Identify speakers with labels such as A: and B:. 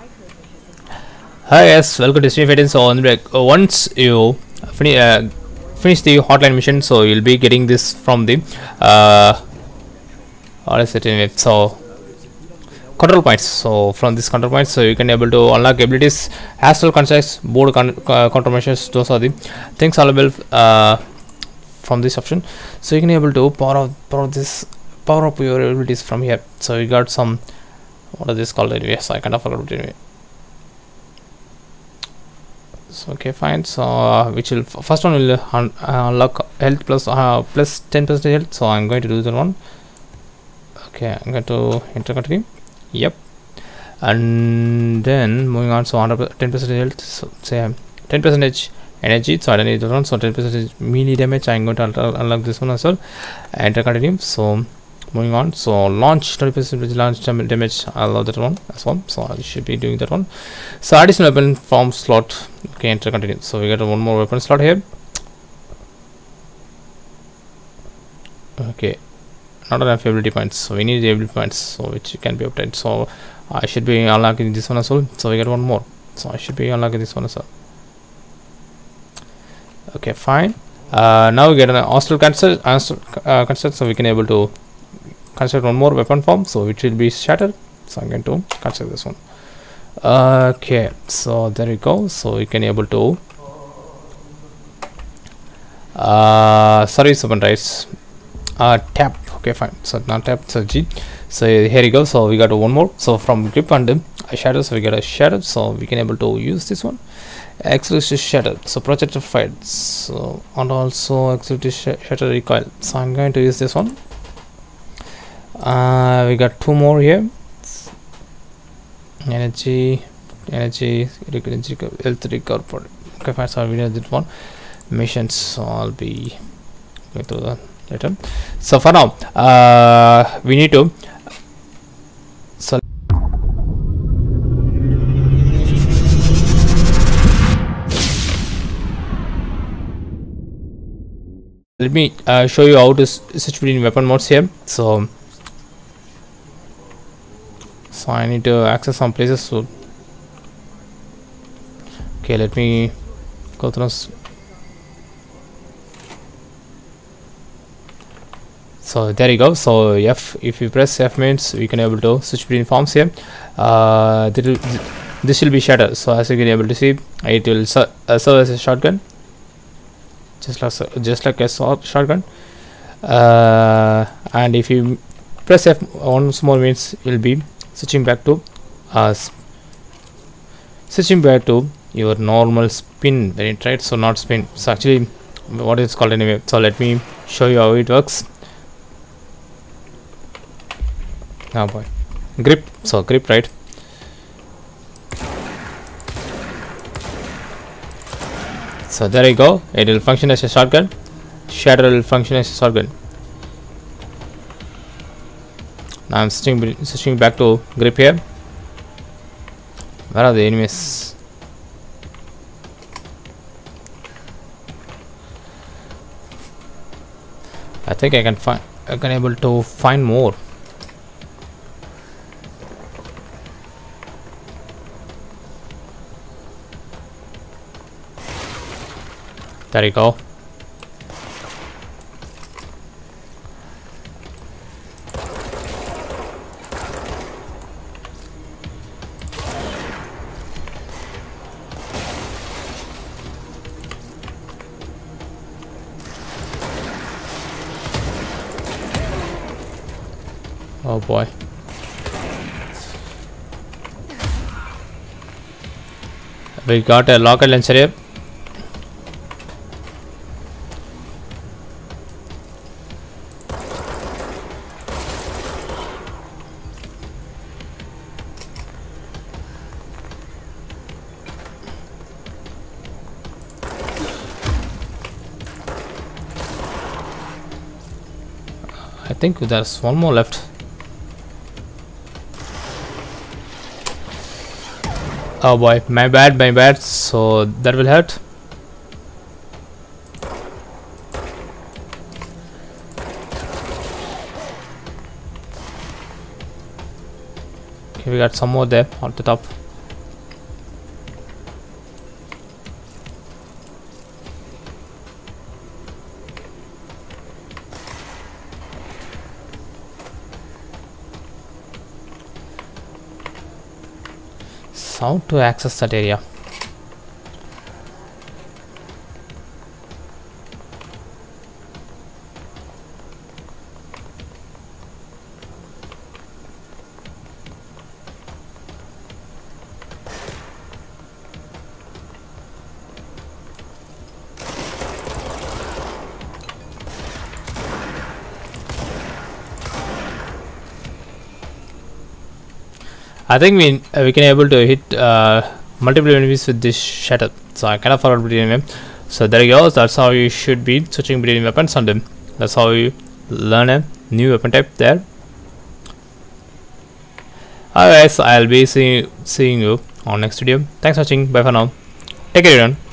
A: Hi guys, welcome to Stream Fighting. So once you finish uh, finish the hotline mission, so you'll be getting this from the uh, what is it it? So control points. So from this control points, so you can able to unlock abilities, astral constructs, board con uh, countermeasures. Those are the things available uh, from this option. So you can able to power up power up this power up your abilities from here. So you got some what is this called? Yes, I kind of forgot it anyway so okay fine. So uh, which will first one will un unlock health plus uh, plus 10 percent health. So i'm going to do that one. Okay i'm going to enter continue yep. And then moving on. So 100 10 percent health. So say 10 percentage energy. So i don't need that one. So 10 percent melee damage. I'm going to unlock this one as well. Enter continue so moving on. So launch 20 percent launch damage i love that one as well so i should be doing that one. So additional weapon form slot okay enter continue. So we got one more weapon slot here. Okay. Not enough ability points. So we need the ability points so which can be obtained. So i should be unlocking this one as well. So we get one more. So i should be unlocking this one as well. Okay fine. Uh, now we get an astral construct, uh, construct so we can able to construct one more weapon form so it will be shattered. So i'm going to construct this one. Okay so there you go. So you can able to uh service open rights uh tap. Okay fine. So not tap so g. So here you go. So we got one more. So from grip and uh, shatter so we got a shatter. So we can able to use this one. Executive shadow so projector fight. So and also executive sh shadow recoil. So i'm going to use this one uh we got two more here. Energy energy health recovery okay fine so we know this one. Missions so i'll be going through that later. So for now uh we need to so let me uh, show you how to switch between weapon modes here. So so I need to access some places so okay let me go through so there you go. So F if you press F means we can able to switch between forms here. Uh, this will be shatter so as you can able to see it will uh, serve as a shotgun. Just like just like a shotgun. Uh, and if you press F once more means it will be switching back to uh, switching back to your normal spin variant right? So not spin. So actually what is called anyway? So let me show you how it works. Oh boy. Grip. So grip right? So there you go. It will function as a shotgun. Shatter will function as a shotgun now I'm switching, switching back to grip here. Where are the enemies? I think I can find I can able to find more. There you go Oh boy. We got a locker launcher here. I think there's one more left. Oh boy, my bad, my bad. So that will hurt. Okay, we got some more there on the top. How to access that area I think we uh, we can able to hit uh, multiple enemies with this shatter. So I kind of forgot between them. So there you go. That's how you should be switching between weapons on them. That's how you learn a new weapon type there. Alright, so I'll be seeing seeing you on next video. Thanks for watching. Bye for now. Take care, everyone.